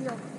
어려워.